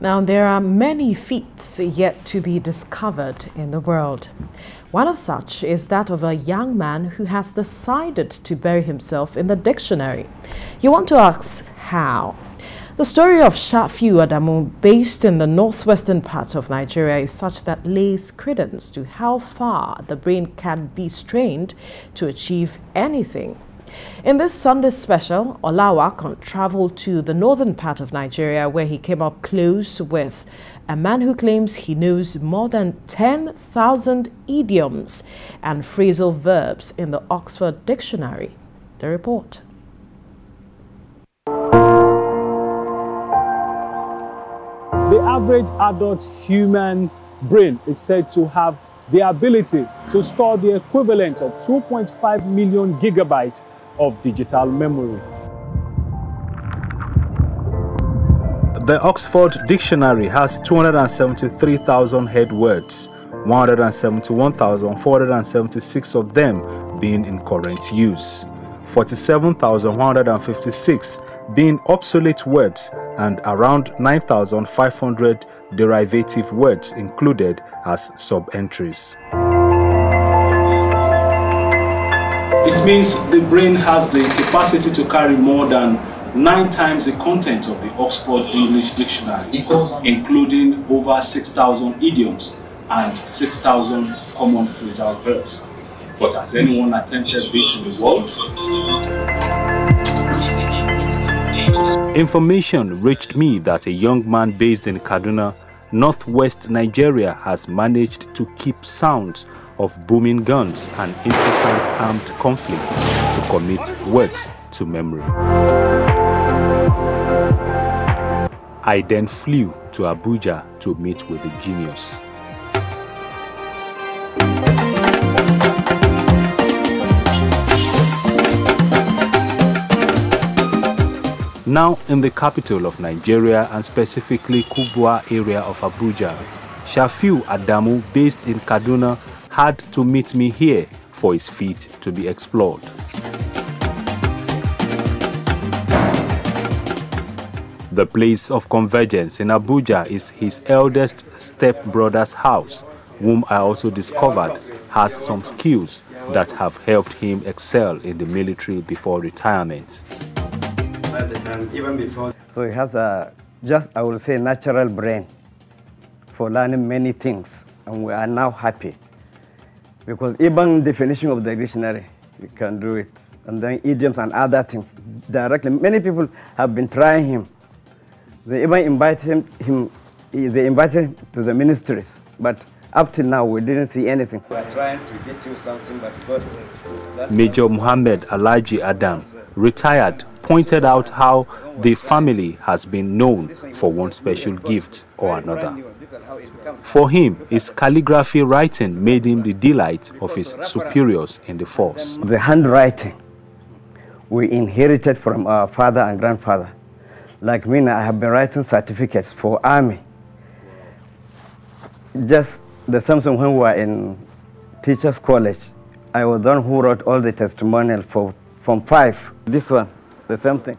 Now, there are many feats yet to be discovered in the world. One of such is that of a young man who has decided to bury himself in the dictionary. You want to ask how? The story of Shafiu Adamu, based in the northwestern part of Nigeria, is such that lays credence to how far the brain can be strained to achieve anything. In this Sunday special, Ola Awakan traveled to the northern part of Nigeria where he came up close with a man who claims he knows more than 10,000 idioms and phrasal verbs in the Oxford Dictionary. The report. The average adult human brain is said to have the ability to store the equivalent of 2.5 million gigabytes of digital memory. The Oxford Dictionary has 273,000 head words, 171,476 of them being in current use, 47,156 being obsolete words, and around 9,500 derivative words included as sub-entries. It means the brain has the capacity to carry more than nine times the content of the Oxford English Dictionary, including over 6,000 idioms and 6,000 common phrasal verbs. But has anyone attempted this in the world? Information reached me that a young man based in Kaduna, northwest Nigeria, has managed to keep sounds of booming guns and incessant armed conflict to commit words to memory. I then flew to Abuja to meet with the genius. Now in the capital of Nigeria and specifically Kubwa area of Abuja, Shafiu Adamu based in Kaduna had to meet me here for his feet to be explored. The place of convergence in Abuja is his eldest stepbrother's house, whom I also discovered has some skills that have helped him excel in the military before retirement. So he has a, just I would say, natural brain for learning many things, and we are now happy. Because even definition of the dictionary, you can do it. And then idioms and other things directly. Many people have been trying him. They even invited him, him they invited him to the ministries. But up till now, we didn't see anything. We are trying to get you something, but God... Major Muhammad Alaji Adam, retired, pointed out how the family has been known for one special gift or another. For him, his calligraphy writing made him the delight of his superiors in the force. The handwriting we inherited from our father and grandfather. Like me, I have been writing certificates for army. Just the Samsung when we were in teachers college, I was the one who wrote all the testimonial for from five. This one, the same thing.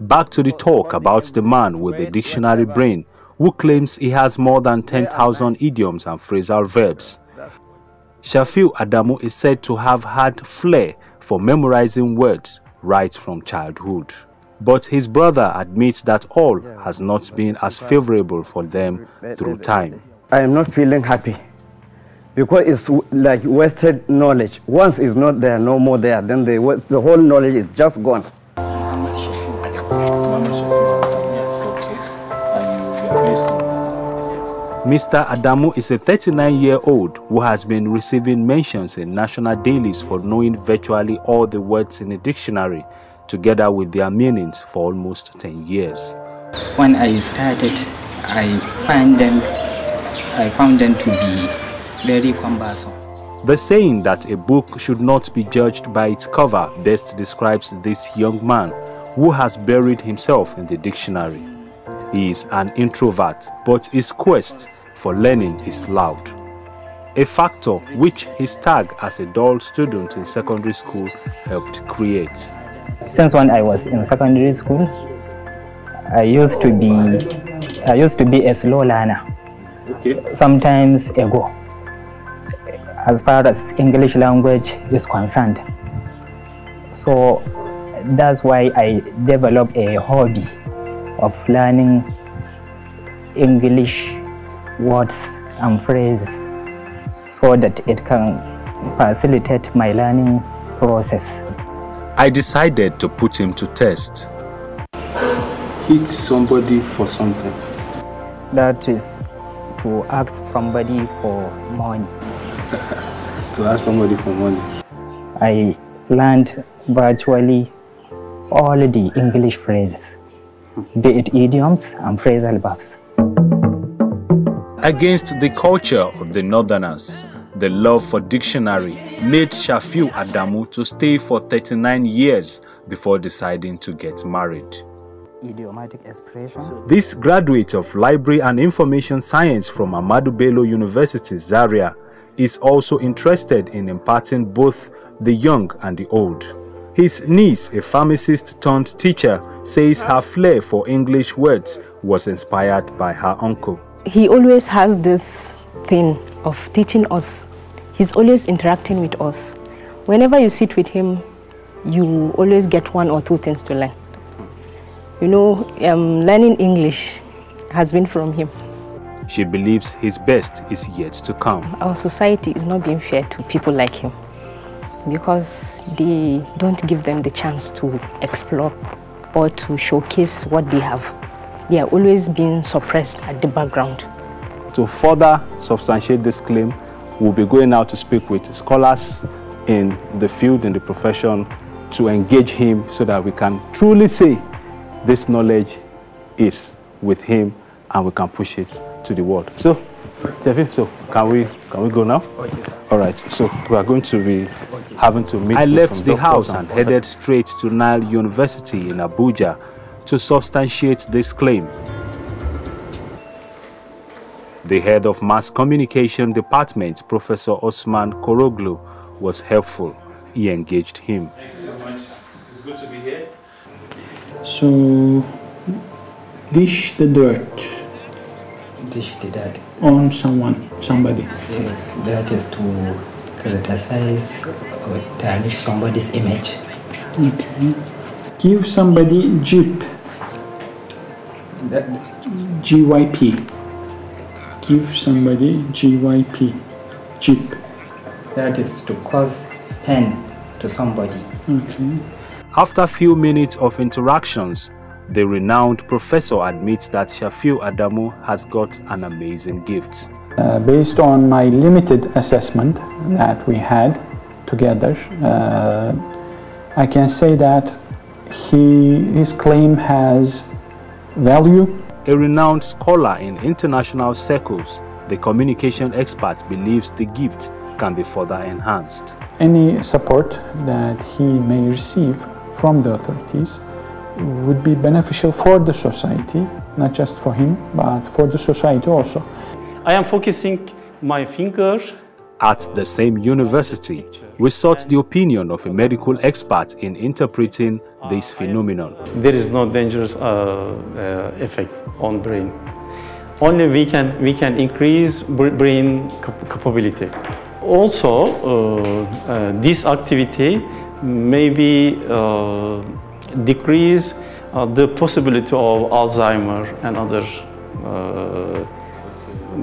Back to the talk about the man with the dictionary brain who claims he has more than 10,000 idioms and phrasal verbs. Shafiu Adamu is said to have had flair for memorizing words right from childhood. But his brother admits that all has not been as favorable for them through time. I am not feeling happy because it's like wasted knowledge. Once it's not there, no more there, then the, the whole knowledge is just gone. Mr. Adamu is a 39-year-old who has been receiving mentions in national dailies for knowing virtually all the words in a dictionary, together with their meanings for almost 10 years. When I started, I find them, I found them to be very cumbersome. The saying that a book should not be judged by its cover best describes this young man who has buried himself in the dictionary. He is an introvert, but his quest for learning is loud. A factor which his tag as a dull student in secondary school helped create. Since when I was in secondary school, I used to be I used to be a slow learner. Okay. Sometimes ago, as far as English language is concerned. So that's why I developed a hobby of learning English words and phrases so that it can facilitate my learning process. I decided to put him to test. Hit somebody for something. That is to ask somebody for money. To ask somebody for money. I learned virtually all the English phrases, hmm. be it idioms and phrasal verbs. Against the culture of the Northerners, the love for dictionary made Shafiu Adamu to stay for 39 years before deciding to get married. Idiomatic expression. This graduate of Library and Information Science from Ahmadu Bello University, Zaria, is also interested in imparting both the young and the old. His niece, a pharmacist turned teacher, says her flair for English words was inspired by her uncle. he always has this thing of teaching us. He's always interacting with us. Whenever you sit with him, you always get one or two things to learn. You know, um, learning English has been from him. She believes his best is yet to come. Our society is not being fair to people like him because they don't give them the chance to explore or to showcase what they have. They are always being suppressed at the background. To further substantiate this claim, we'll be going out to speak with scholars in the field, in the profession, to engage him so that we can truly say this knowledge is with him and we can push it to the world. So, Jeffy, so can we can we go now? All right. So we are going to be having to meet. I left some the house and headed straight to Nile University in Abuja to substantiate this claim. The head of Mass Communication Department, Professor Osman Koroglu, was helpful. He engaged him. Thank you so much. It's good to be here. So, dish the dirt Dish the that. on someone, somebody. Yes, that is to criticize or tarnish somebody's image. Okay. Give somebody jeep, That, GYP. Give somebody GYP, jeep. that is to cause pain to somebody. Okay. After a few minutes of interactions, the renowned professor admits that Shafiu Adamu has got an amazing gift. Uh, based on my limited assessment that we had together, uh, I can say that he, his claim has value A renowned scholar in international circles, the communication expert believes the gift can be further enhanced. any support that he may receive from the authorities would be beneficial for the society, not just for him, but for the society also. I am focusing my finger At the same university, we sought the opinion of a medical expert in interpreting this phenomenon. there is no dangerous uh, uh, effect on brain only we can we can increase brain cap- capability also uh, uh, this activity maybe uh, decrease uh, the possibility of alzheimer and other uh,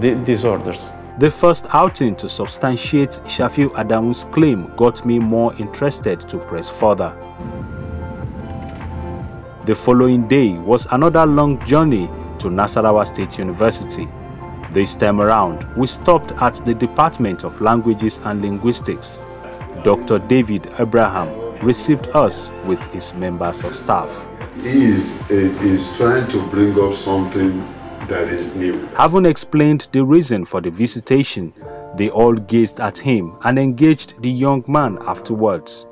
di- disorders The first outing to substantiate Shafiu Adamu's claim got me more interested to press further. The following day was another long journey to Nasarawa State University. This time around, we stopped at the Department of Languages and Linguistics. Dr. David Abraham received us with his members of staff. he is, is trying to bring up something that is new. Having explained the reason for the visitation, they all gazed at him and engaged the young man afterwards.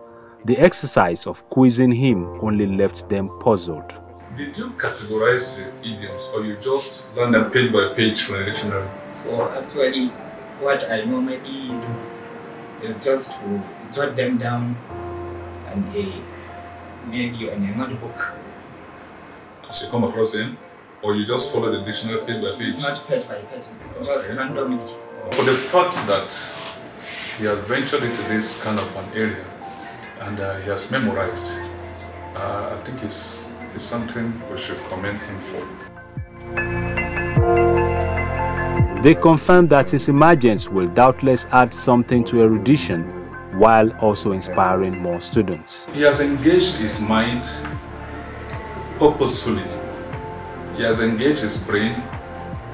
The exercise of quizzing him only left them puzzled. Did you categorize the idioms or you just learn them page by page from the dictionary? So actually, what I normally do is just to jot them down and a maybe on a notebook. As you come across them? or you just follow the dictionary page by page? Not page by page, just randomly. For the fact that he has ventured into this kind of an area and uh, he has memorized, uh, I think it's, it's something we should commend him for. They confirm that his emergence will doubtless add something to erudition while also inspiring more students. He has engaged his mind purposefully. He has engaged his brain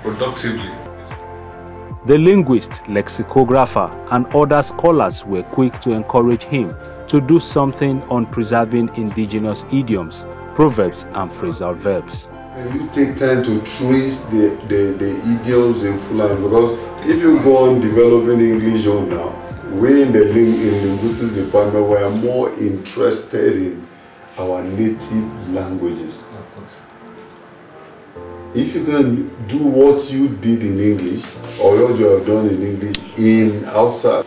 productively. The linguist, lexicographer, and other scholars were quick to encourage him to do something on preserving indigenous idioms, proverbs, and phrasal verbs. And you take time to trace the, the, the idioms in Fulani because if you go on developing English on now, we in the ling in linguistics department we are more interested in our native languages. Of course. If you can do what you did in English or what you have done in English in outside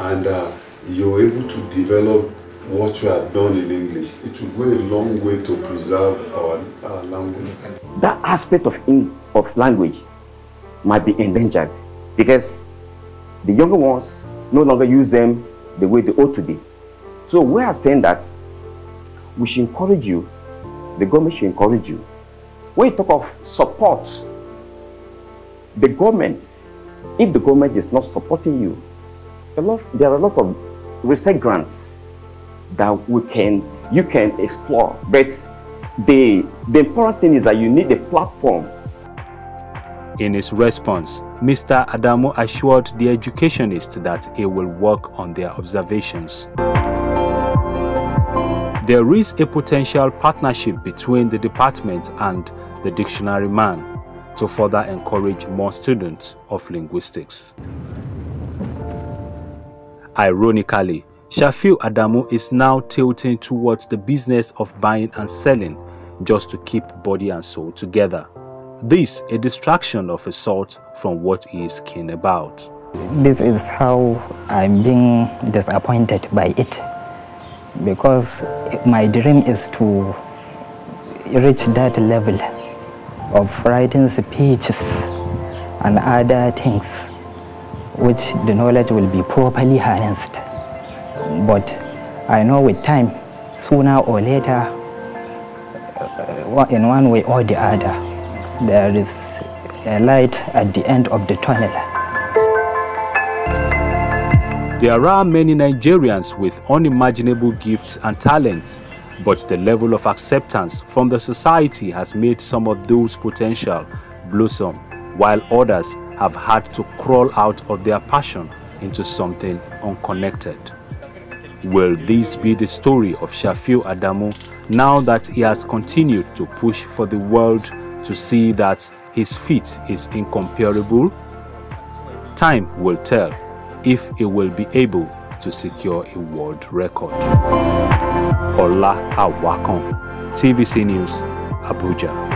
and uh, you're able to develop what you have done in English, it will go a long way to preserve our, our language. that aspect of, in, of language might be endangered because the younger ones no longer use them the way they ought to be. So we are saying that we should encourage you, the government should encourage you. When you talk of support, the government, if the government is not supporting you, lot, there are a lot of research grants that we can you can explore. But the the important thing is that you need a platform. In his response, Mr. Adamu assured the educationist that he will work on their observations. There is a potential partnership between the department and the dictionary man to further encourage more students of linguistics. Ironically, Shafiu Adamu is now tilting towards the business of buying and selling just to keep body and soul together. This a distraction of a sort from what he is keen about. This is how I'm being disappointed by it because my dream is to reach that level of writing speeches and other things which the knowledge will be properly harnessed. But I know with time, sooner or later, uh, in one way or the other, there is a light at the end of the tunnel. There are many Nigerians with unimaginable gifts and talents, but the level of acceptance from the society has made some of those potential blossom, while others have had to crawl out of their passion into something unconnected. Will this be the story of Shafiu Adamu now that he has continued to push for the world to see that his feat is incomparable? Time will tell if he will be able to secure a world record. Ola Awakan, TVC News, Abuja.